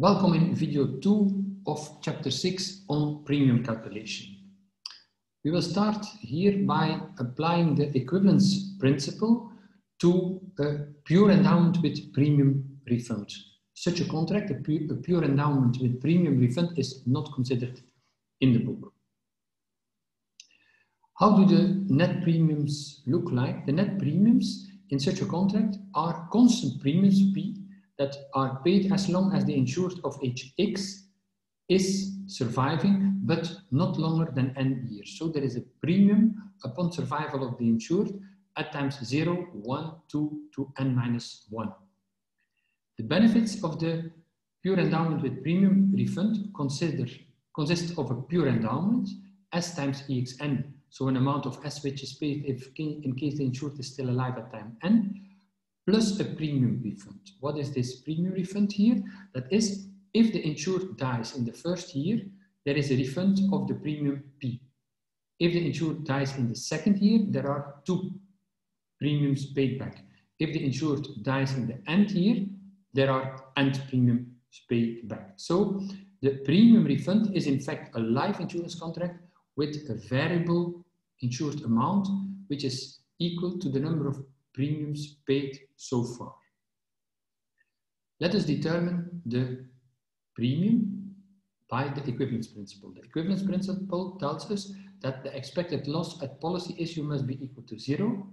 Welcome in video 2 of chapter 6 on premium calculation. We will start here by applying the equivalence principle to a pure endowment with premium refund. Such a contract, a pure, a pure endowment with premium refund, is not considered in the book. How do the net premiums look like? The net premiums in such a contract are constant premiums P that are paid as long as the insured of age X is surviving, but not longer than n years. So there is a premium upon survival of the insured at times 0, 1, 2 to n minus 1. The benefits of the pure endowment with premium refund consider, consist of a pure endowment s times exn, so an amount of s which is paid if in case the insured is still alive at time n, plus a premium refund. What is this premium refund here? That is, if the insured dies in the first year, there is a refund of the premium P. If the insured dies in the second year, there are two premiums paid back. If the insured dies in the end year, there are end premiums paid back. So the premium refund is in fact a life insurance contract with a variable insured amount, which is equal to the number of premiums paid so far. Let us determine the premium by the equivalence principle. The equivalence principle tells us that the expected loss at policy issue must be equal to zero.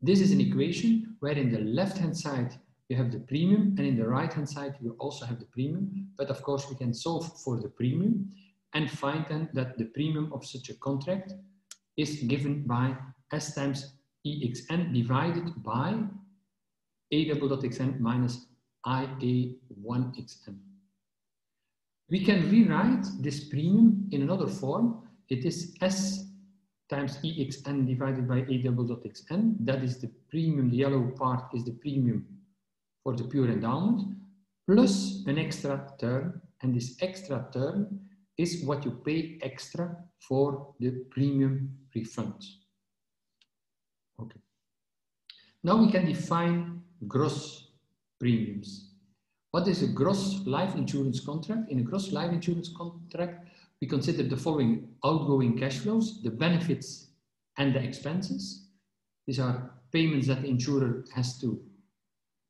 This is an equation where in the left-hand side you have the premium and in the right-hand side you also have the premium. But of course we can solve for the premium and find then that the premium of such a contract is given by S times exn divided by a double dot xn minus ia1xn. We can rewrite this premium in another form. It is s times exn divided by a double dot xn. That is the premium, the yellow part is the premium for the pure endowment, plus an extra term. And this extra term is what you pay extra for the premium refund. Now we can define gross premiums. What is a gross life insurance contract? In a gross life insurance contract, we consider the following outgoing cash flows, the benefits and the expenses. These are payments that the insurer has to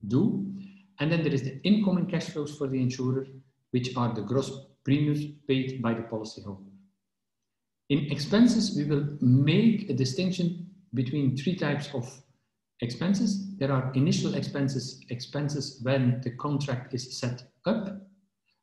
do. And then there is the incoming cash flows for the insurer, which are the gross premiums paid by the policyholder. In expenses, we will make a distinction between three types of expenses. There are initial expenses, expenses when the contract is set up,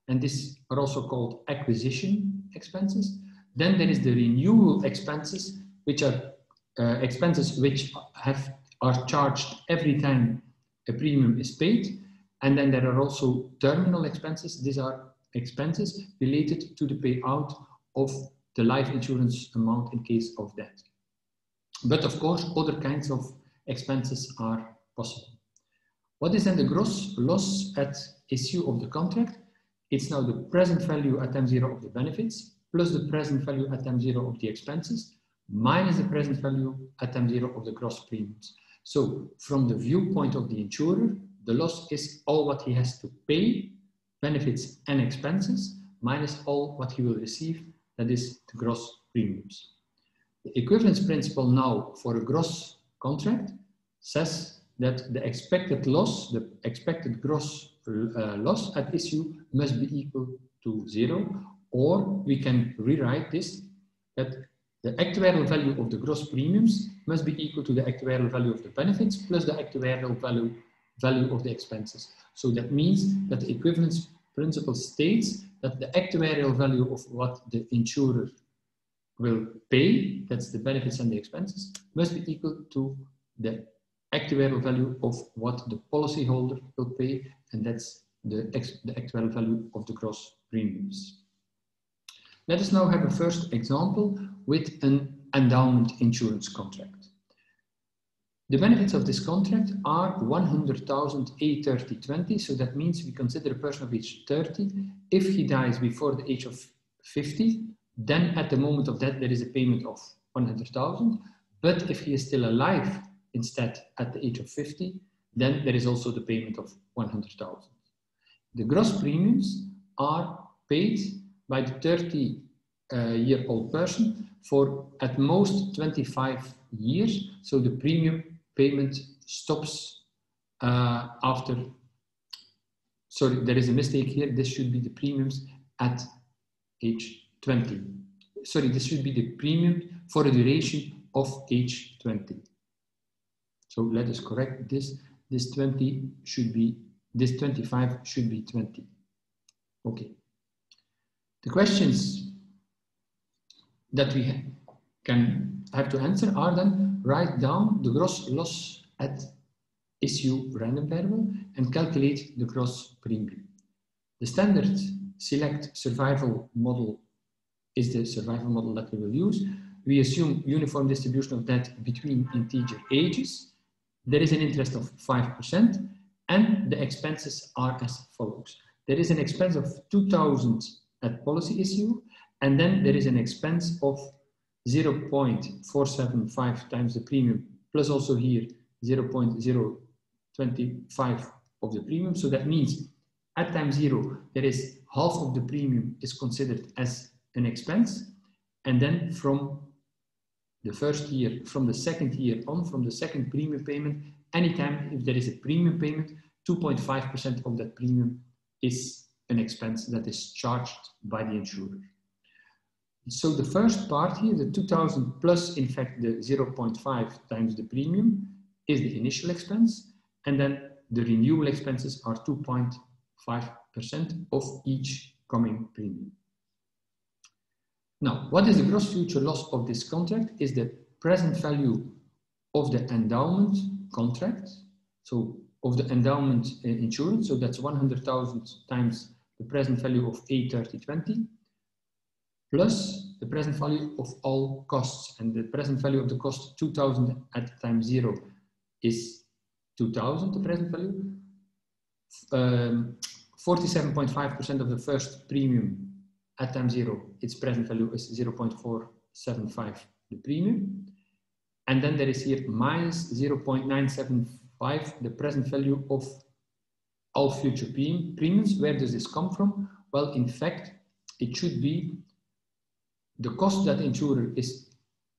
and these are also called acquisition expenses. Then there is the renewal expenses, which are uh, expenses which have are charged every time a premium is paid. And then there are also terminal expenses. These are expenses related to the payout of the life insurance amount in case of death. But of course, other kinds of expenses are possible. What is then the gross loss at issue of the contract? It's now the present value at time zero of the benefits, plus the present value at time zero of the expenses, minus the present value at time zero of the gross premiums. So from the viewpoint of the insurer, the loss is all what he has to pay, benefits and expenses, minus all what he will receive, that is the gross premiums. The equivalence principle now for a gross contract says that the expected loss, the expected gross uh, loss at issue must be equal to zero, or we can rewrite this that the actuarial value of the gross premiums must be equal to the actuarial value of the benefits plus the actuarial value, value of the expenses. So that means that the equivalence principle states that the actuarial value of what the insurer will pay, that's the benefits and the expenses, must be equal to the actuarial value of what the policyholder will pay, and that's the, the actuarial value of the gross premiums. Let us now have a first example with an endowment insurance contract. The benefits of this contract are 100,000 A3020, so that means we consider a person of age 30. If he dies before the age of 50, then at the moment of death, there is a payment of 100,000. But if he is still alive instead at the age of 50, then there is also the payment of 100,000. The gross premiums are paid by the 30 uh, year old person for at most 25 years. So the premium payment stops uh, after, sorry, there is a mistake here. This should be the premiums at age 20. Sorry, this should be the premium for a duration of age 20. So let us correct this. This 20 should be, this 25 should be 20. Okay. The questions that we can have to answer are then write down the gross loss at issue random variable and calculate the gross premium. The standard select survival model is the survival model that we will use. We assume uniform distribution of death between integer ages. There is an interest of 5% and the expenses are as follows. There is an expense of 2000 at policy issue and then there is an expense of 0.475 times the premium plus also here 0.025 of the premium. So that means at time zero, there is half of the premium is considered as an expense. And then from the first year, from the second year on, from the second premium payment, anytime if there is a premium payment, 2.5% of that premium is an expense that is charged by the insurer. So the first part here, the 2000 plus in fact the 0.5 times the premium is the initial expense. And then the renewal expenses are 2.5% of each coming premium. Now, what is the gross future loss of this contract? Is the present value of the endowment contract, so of the endowment uh, insurance, so that's 100,000 times the present value of A3020, plus the present value of all costs, and the present value of the cost 2,000 at time zero is 2,000, the present value. 47.5% um, of the first premium at time zero, its present value is 0.475, the premium. And then there is here minus 0.975, the present value of all future premiums. Where does this come from? Well, in fact, it should be the cost that insurer is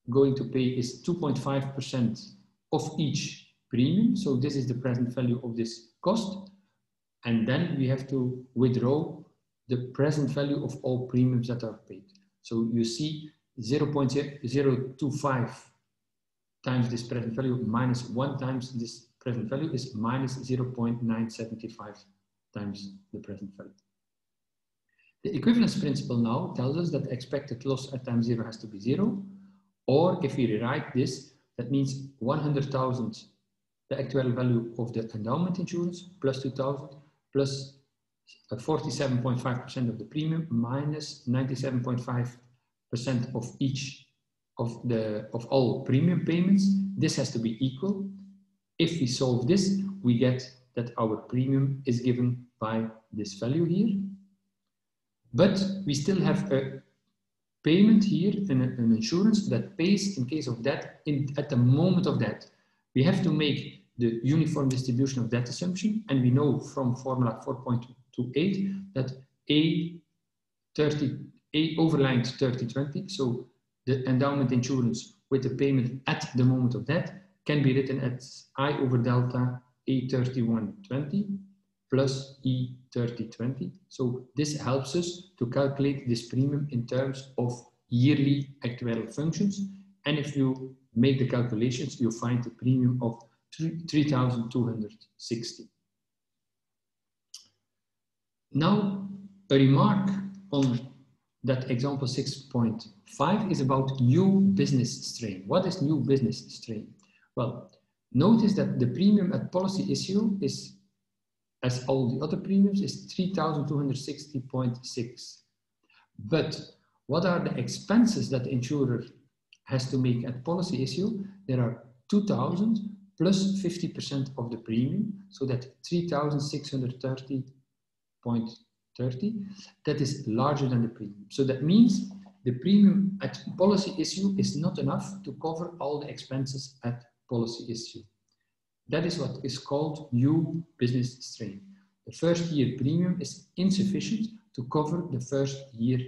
going to pay is 2.5% of each premium. So this is the present value of this cost. And then we have to withdraw the present value of all premiums that are paid. So you see 0 0.025 times this present value minus 1 times this present value is minus 0.975 times the present value. The equivalence principle now tells us that expected loss at time zero has to be zero, or if we rewrite this, that means 100,000, the actual value of the endowment insurance, plus 2,000, plus 47.5% of the premium minus 97.5% of each of the of all premium payments. This has to be equal. If we solve this, we get that our premium is given by this value here. But we still have a payment here, an, an insurance that pays in case of death in, at the moment of death. We have to make the uniform distribution of death assumption, and we know from formula 4.2 to 8 that A 30, A overlined 3020, so the endowment insurance with the payment at the moment of death can be written as I over delta A3120 plus E3020. So this helps us to calculate this premium in terms of yearly actuarial functions. And if you make the calculations, you find the premium of 3,260. Now, a remark on that example 6.5 is about new business strain. What is new business strain? Well, notice that the premium at policy issue is, as all the other premiums, is 3,260.6. But what are the expenses that the insurer has to make at policy issue? There are 2,000 plus 50% of the premium, so that 3,630 0.30, that is larger than the premium. So that means the premium at policy issue is not enough to cover all the expenses at policy issue. That is what is called new business strain. the first year premium is insufficient to cover the first year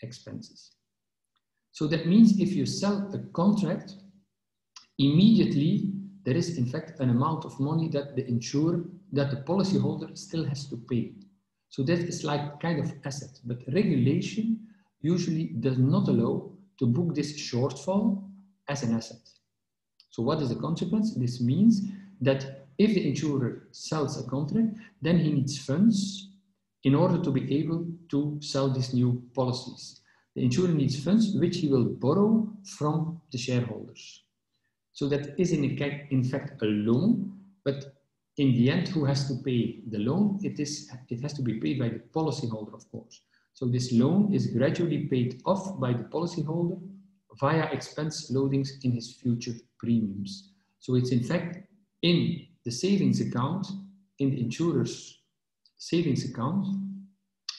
expenses. So that means if you sell a contract, immediately there is in fact an amount of money that the insurer, that the policyholder still has to pay. So that is like kind of asset, but regulation usually does not allow to book this shortfall as an asset. So what is the consequence? This means that if the insurer sells a contract, then he needs funds in order to be able to sell these new policies. The insurer needs funds which he will borrow from the shareholders. So that is in, in fact a loan, but in the end, who has to pay the loan? It, is, it has to be paid by the policyholder, of course. So this loan is gradually paid off by the policyholder via expense loadings in his future premiums. So it's in fact in the savings account, in the insurer's savings account,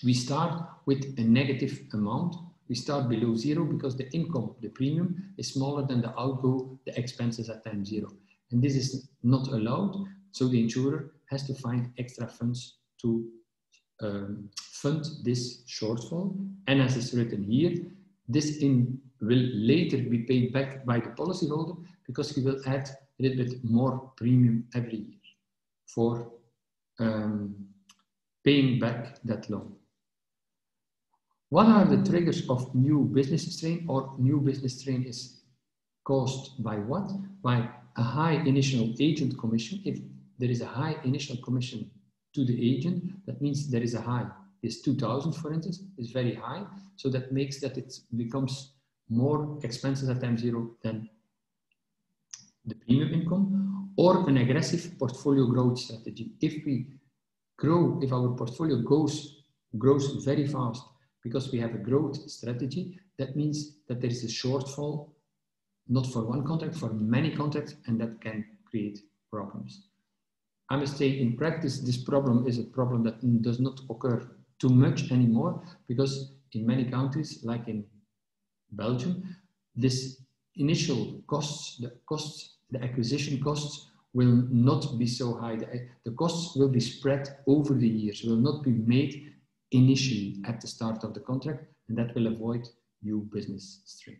we start with a negative amount. We start below zero because the income, the premium, is smaller than the outgo, the expenses at time zero. And this is not allowed, so the insurer has to find extra funds to um, fund this shortfall. And as is written here, this in will later be paid back by the policyholder because he will add a little bit more premium every year for um, paying back that loan. What are the triggers of new business strain or new business strain is caused by what? By a high initial agent commission. If there is a high initial commission to the agent, that means there is a high. Is 2000 for instance, is very high. So that makes that it becomes more expenses at time zero than the premium income or an aggressive portfolio growth strategy. If we grow, if our portfolio goes, grows very fast because we have a growth strategy, that means that there is a shortfall, not for one contract, for many contracts, and that can create problems. I must say in practice, this problem is a problem that does not occur too much anymore because in many countries, like in Belgium, this initial costs, the costs, the acquisition costs will not be so high. The, the costs will be spread over the years, will not be made initially at the start of the contract, and that will avoid new business strain.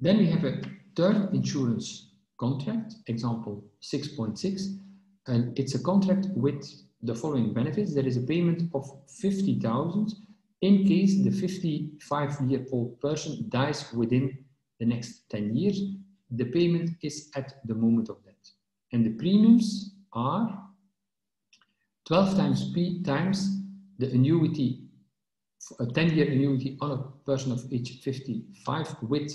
Then we have a term insurance contract, example 6.6, and it's a contract with the following benefits. There is a payment of 50,000 in case the 55 year old person dies within the next 10 years. The payment is at the moment of death. And the premiums are 12 times P times the annuity, a 10 year annuity on a person of age 55 with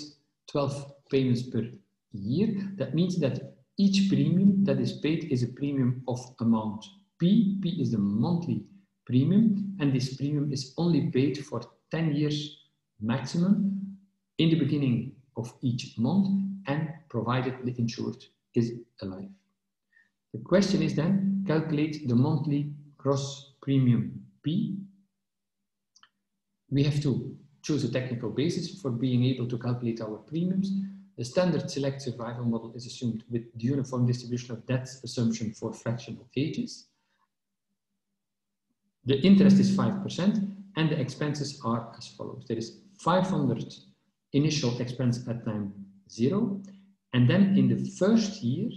12 payments per year. That means that each premium that is paid is a premium of amount P. P is the monthly premium, and this premium is only paid for 10 years maximum in the beginning of each month and provided the insured is alive. The question is then, calculate the monthly gross premium P. We have to choose a technical basis for being able to calculate our premiums. The standard select survival model is assumed with the uniform distribution of deaths assumption for fractional ages. The interest is 5% and the expenses are as follows. There is 500 initial expense at time zero. And then in the first year,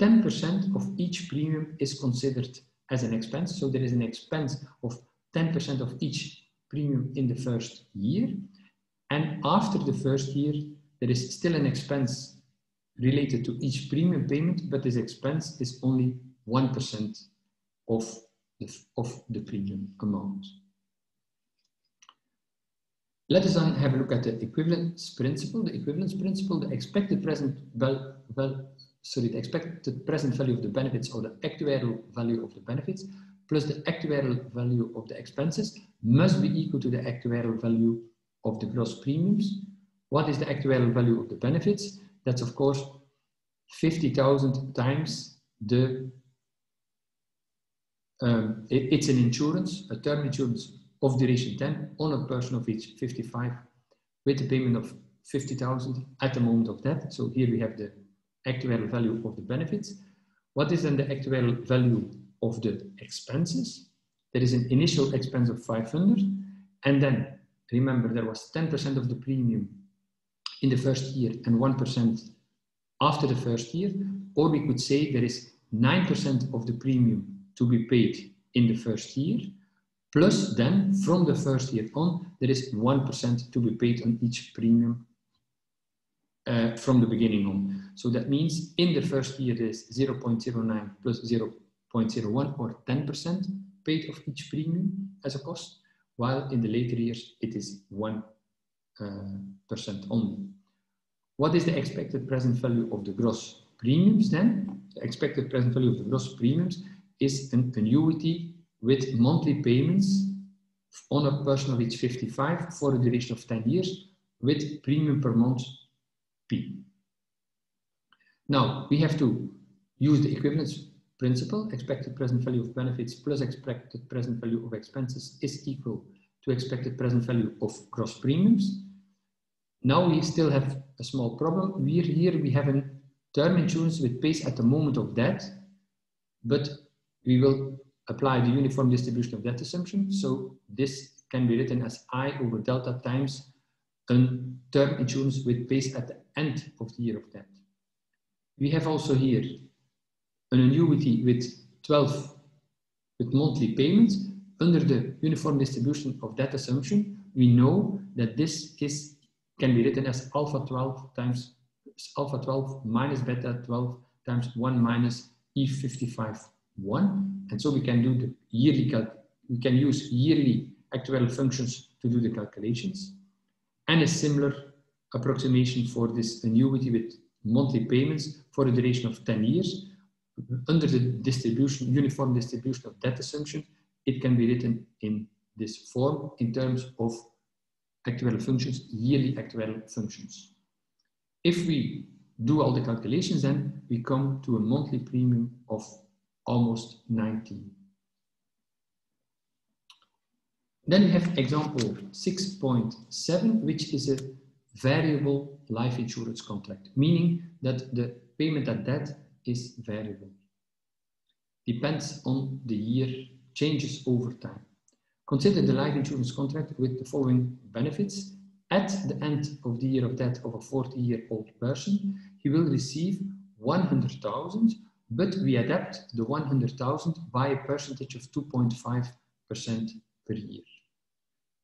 10% of each premium is considered as an expense. So there is an expense of 10% of each premium in the first year. And after the first year, there is still an expense related to each premium payment, but this expense is only 1% of the, of the premium amount. Let us then have a look at the equivalence principle. The equivalence principle, the expected present well, well, sorry, the expected present value of the benefits or the actuarial value of the benefits plus the actuarial value of the expenses must be equal to the actuarial value of the gross premiums. What is the actuarial value of the benefits? That's of course 50,000 times the um, it, it's an insurance, a term insurance of duration 10 on a person of age 55 with a payment of 50,000 at the moment of death. So here we have the actuarial value of the benefits. What is then the actuarial value of the expenses. There is an initial expense of 500. And then remember there was 10% of the premium in the first year and 1% after the first year. Or we could say there is 9% of the premium to be paid in the first year. Plus then from the first year on, there is 1% to be paid on each premium uh, from the beginning on. So that means in the first year there is 0.09 plus 0.01 or 10% paid of each premium as a cost, while in the later years it is 1% uh, only. What is the expected present value of the gross premiums then? The expected present value of the gross premiums is an annuity with monthly payments on a person of age 55 for a duration of 10 years with premium per month P. Now, we have to use the equivalence principle, expected present value of benefits plus expected present value of expenses is equal to expected present value of gross premiums. Now we still have a small problem. We're here, we have a term insurance with pace at the moment of death, but we will apply the uniform distribution of death assumption. So this can be written as I over delta times a term insurance with pace at the end of the year of death. We have also here an annuity with 12 with monthly payments under the uniform distribution of death assumption. We know that this is can be written as alpha 12 times alpha 12 minus beta 12 times 1 minus E55 1. And so we can do the yearly, we can use yearly actuarial functions to do the calculations. And a similar approximation for this annuity with monthly payments for a duration of 10 years. Under the distribution, uniform distribution of death assumption, it can be written in this form in terms of actuarial functions, yearly actuarial functions. If we do all the calculations, then we come to a monthly premium of almost 19. Then we have example 6.7, which is a variable life insurance contract, meaning that the payment at is variable. Depends on the year, changes over time. Consider the life insurance contract with the following benefits. At the end of the year of death of a 40-year-old person, he will receive 100,000 but we adapt the 100,000 by a percentage of 2.5% per year.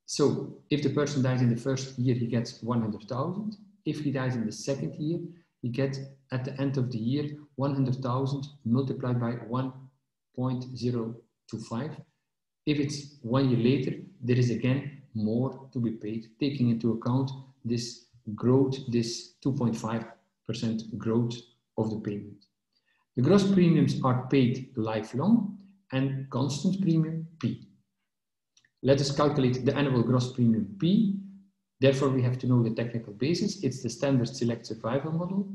So if the person dies in the first year, he gets 100,000. If he dies in the second year, he gets at the end of the year 100,000 multiplied by 1.025. If it's one year later, there is again more to be paid, taking into account this growth, this 2.5% growth of the payment. The gross premiums are paid lifelong and constant premium P. Let us calculate the annual gross premium P. Therefore, we have to know the technical basis. It's the standard select survival model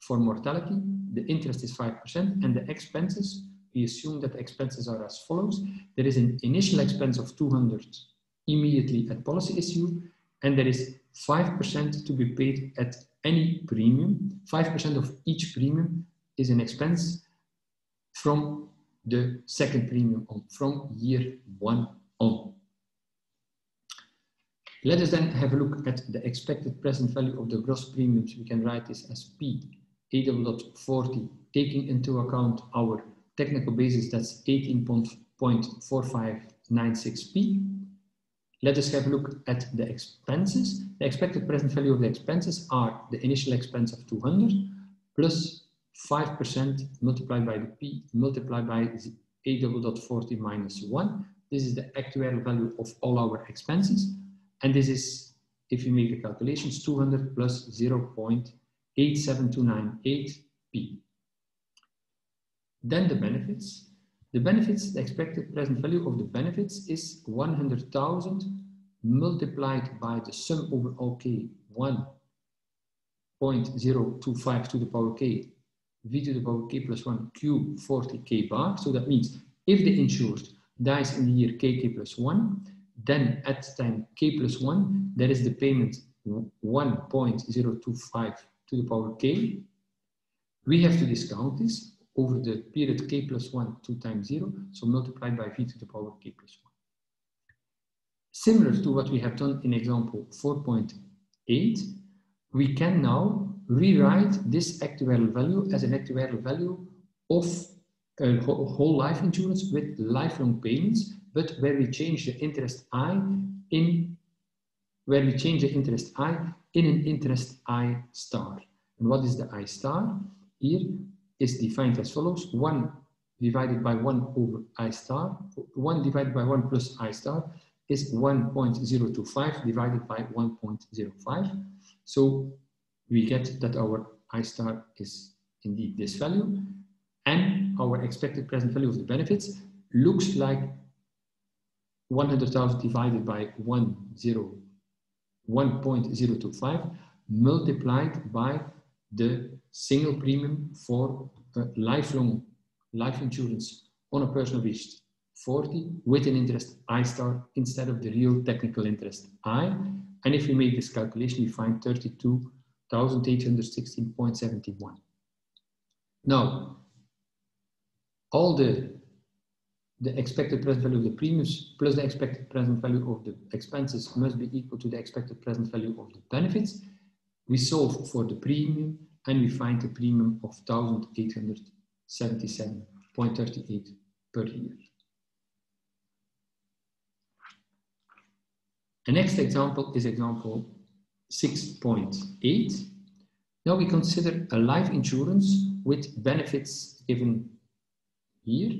for mortality. The interest is 5% and the expenses, we assume that the expenses are as follows. There is an initial expense of 200 immediately at policy issue and there is 5% to be paid at any premium, 5% of each premium is an expense from the second premium on, from year one on. Let us then have a look at the expected present value of the gross premiums. We can write this as P, A dot 40, taking into account our technical basis, that's 18.4596P. Let us have a look at the expenses. The expected present value of the expenses are the initial expense of 200 plus 5% multiplied by the P multiplied by A double dot 40 minus 1. This is the actuarial value of all our expenses. And this is, if you make the calculations, 200 plus 0.87298 P. Then the benefits. The benefits, the expected present value of the benefits is 100,000 multiplied by the sum over all k 1.025 to the power k v to the power k plus 1 q 40 k bar. So that means if the insured dies in the year k k plus 1, then at time k plus 1, there is the payment 1.025 to the power k. We have to discount this over the period k plus 1, 2 times 0, so multiplied by v to the power k plus 1. Similar to what we have done in example 4.8, we can now rewrite this actuarial value as an actuarial value of a whole life insurance with lifelong payments, but where we change the interest I in where we change the interest I in an interest I star. And what is the I star? Here is defined as follows. 1 divided by 1 over I star. 1 divided by 1 plus I star is 1.025 divided by 1.05. So we get that our I star is indeed this value. And our expected present value of the benefits looks like 100,000 divided by 1.025 multiplied by the single premium for lifelong life insurance on a person reached 40 with an interest I star instead of the real technical interest I. And if we make this calculation, we find 32,816.71. Now, all the, the expected present value of the premiums plus the expected present value of the expenses must be equal to the expected present value of the benefits. We solve for the premium and we find a premium of 1,877.38 per year. The next example is example 6.8. Now we consider a life insurance with benefits given here.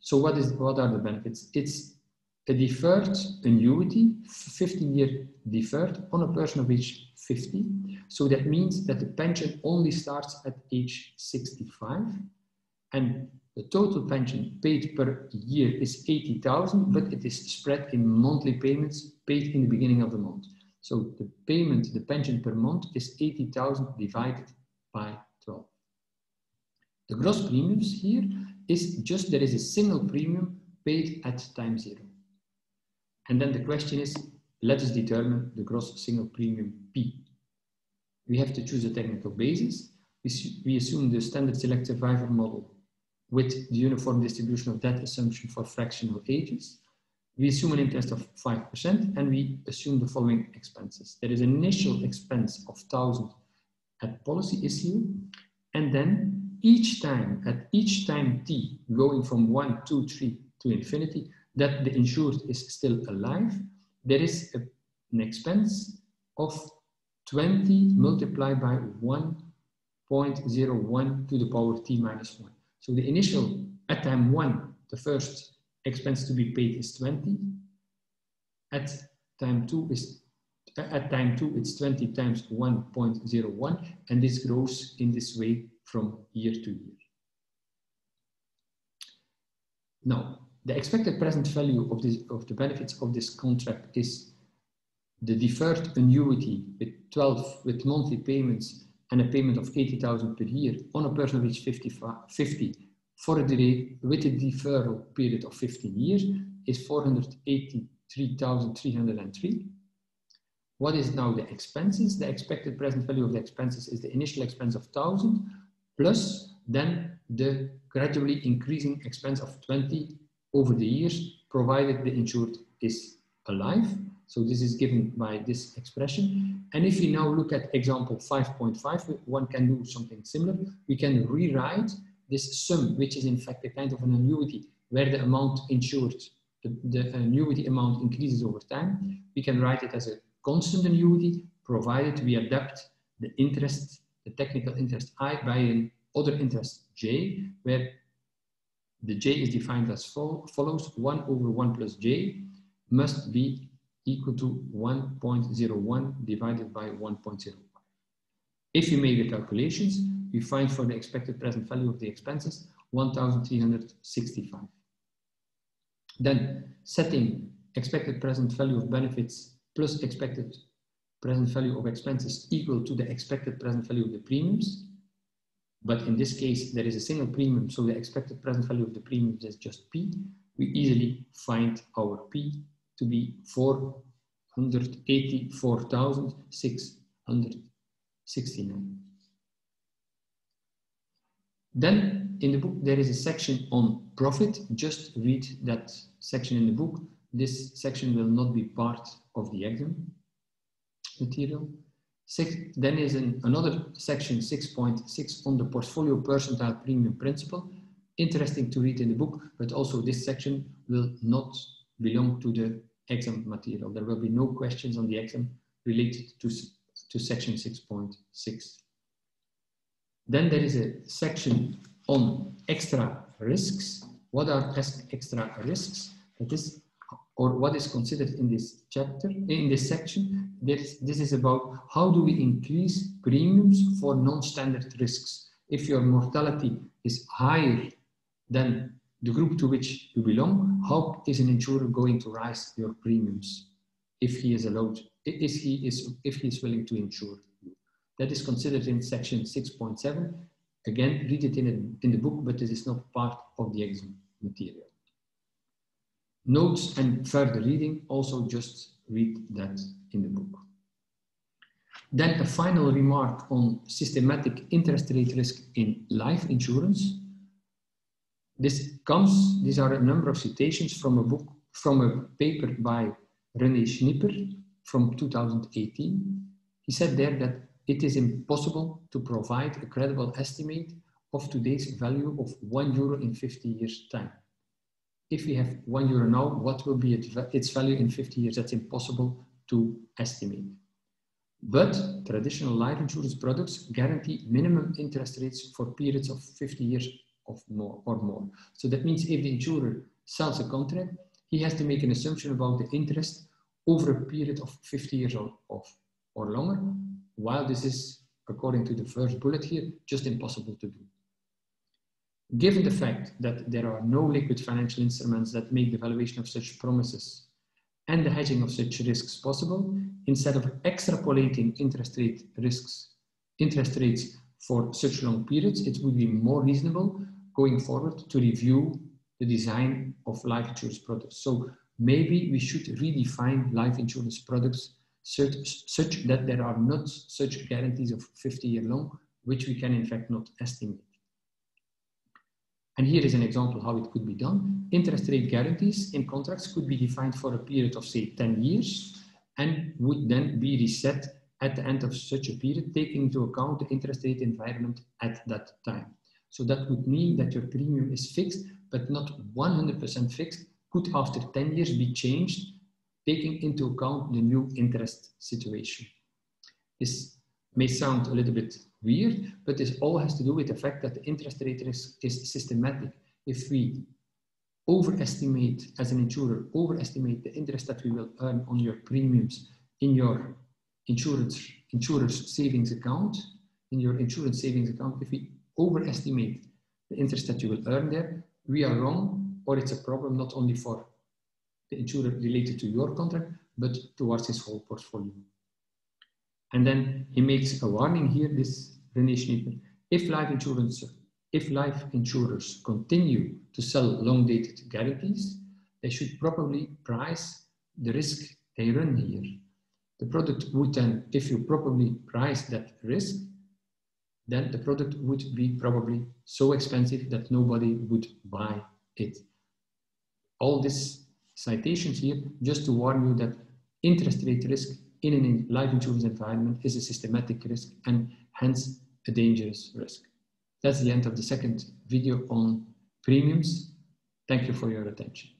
So what is what are the benefits? It's a deferred annuity, 15 year deferred on a person of age 50. So that means that the pension only starts at age 65 and the total pension paid per year is 80,000, but it is spread in monthly payments paid in the beginning of the month. So the payment, the pension per month is 80,000 divided by 12. The gross premiums here is just there is a single premium paid at time zero. And then the question is, let us determine the gross single premium P. We have to choose a technical basis. We, assume the standard select survivor model with the uniform distribution of death assumption for fractional ages. We assume an interest of 5% and we assume the following expenses. There is an initial expense of 1000 at policy issue and then each time, at each time t going from 1, 2, 3 to infinity, that the insured is still alive, there is a, an expense of 20 multiplied by 1.01 to the power t minus 1. So the initial, at time one, the first expense to be paid is 20. At time two is at time two, it's 20 times 1.01, and this grows in this way from year to year. Now, the expected present value of, this, of the benefits of this contract is the deferred annuity with 12 with monthly payments and a payment of 80,000 per year on a person reached 50, 50 for a delay with a deferral period of 15 years is 483,303. What is now the expenses? The expected present value of the expenses is the initial expense of 1,000 plus then the gradually increasing expense of 20 over the years, provided the insured is alive. So this is given by this expression. And if we now look at example 5.5, one can do something similar. We can rewrite this sum, which is in fact a kind of an annuity, where the amount insured, the, the annuity amount increases over time. We can write it as a constant annuity, provided we adapt the interest, the technical interest I by an other interest J, where the J is defined as follows, 1 over 1 plus J must be equal to 1.01 divided by 1.01. If you make the calculations, you find for the expected present value of the expenses 1,365. Then setting expected present value of benefits plus expected present value of expenses equal to the expected present value of the premiums. But in this case, there is a single premium, so the expected present value of the premiums is just P. We easily find our P to be 484,669. Then in the book, there is a section on profit. Just read that section in the book. This section will not be part of the exam material. Six, then is an, another section 6.6 on the portfolio percentile premium principle. Interesting to read in the book, but also this section will not belong to the exam material. There will be no questions on the exam related to, to section 6.6. Then there is a section on extra risks. What are extra risks? That is, or what is considered in this chapter, in this section. This, this is about how do we increase premiums for non-standard risks. If your mortality is higher than the group to which you belong, how is an insurer going to rise your premiums if he is allowed, if he is, if he is willing to insure you? That is considered in section 6.7. Again, read it in, a, in the book, but this is not part of the exam material. Notes and further reading, also just read that in the book. Then a final remark on systematic interest rate risk in life insurance. This comes, these are a number of citations from a book, from a paper by René Schnieper from 2018. He said there that it is impossible to provide a credible estimate of today's value of one euro in 50 years time. If we have one euro now, what will be its value in 50 years? That's impossible to estimate. But traditional life insurance products guarantee minimum interest rates for periods of 50 years of more or more. So that means if the insurer sells a contract, he has to make an assumption about the interest over a period of 50 years or, of, or longer, while this is, according to the first bullet here, just impossible to do. Given the fact that there are no liquid financial instruments that make the valuation of such promises and the hedging of such risks possible, instead of extrapolating interest rate risks, interest rates for such long periods, it would be more reasonable going forward to review the design of life insurance products. So maybe we should redefine life insurance products such, such that there are not such guarantees of 50 year long, which we can in fact not estimate. And here is an example how it could be done. Interest rate guarantees in contracts could be defined for a period of say 10 years and would then be reset at the end of such a period, taking into account the interest rate environment at that time. So that would mean that your premium is fixed, but not 100% fixed, could after 10 years be changed, taking into account the new interest situation. This may sound a little bit weird, but this all has to do with the fact that the interest rate risk is systematic. If we overestimate, as an insurer, overestimate the interest that we will earn on your premiums in your insurance, insurer's savings account, in your insurance savings account, if we overestimate the interest that you will earn there, we are wrong, or it's a problem not only for the insurer related to your contract, but towards his whole portfolio. And then he makes a warning here, this René Schnieper, if life insurance, if life insurers continue to sell long-dated guarantees, they should probably price the risk they run here. The product would then, if you properly price that risk, then the product would be probably so expensive that nobody would buy it. All these citations here just to warn you that interest rate risk in a life insurance environment is a systematic risk and hence a dangerous risk. That's the end of the second video on premiums. Thank you for your attention.